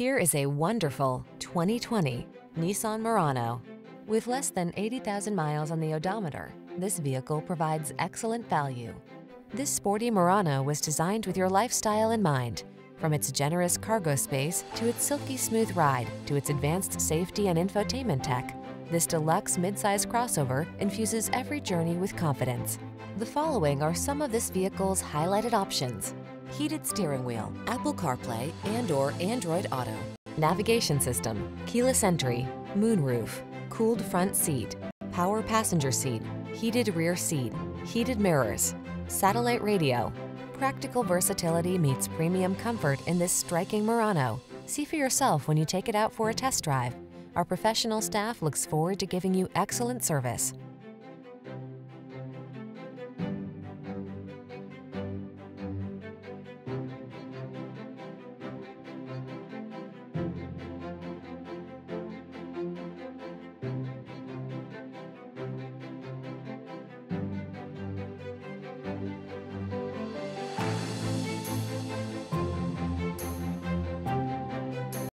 Here is a wonderful 2020 Nissan Murano. With less than 80,000 miles on the odometer, this vehicle provides excellent value. This sporty Murano was designed with your lifestyle in mind. From its generous cargo space to its silky smooth ride to its advanced safety and infotainment tech, this deluxe midsize crossover infuses every journey with confidence. The following are some of this vehicle's highlighted options. Heated steering wheel, Apple CarPlay and or Android Auto, navigation system, keyless entry, moonroof, cooled front seat, power passenger seat, heated rear seat, heated mirrors, satellite radio. Practical versatility meets premium comfort in this striking Murano. See for yourself when you take it out for a test drive. Our professional staff looks forward to giving you excellent service.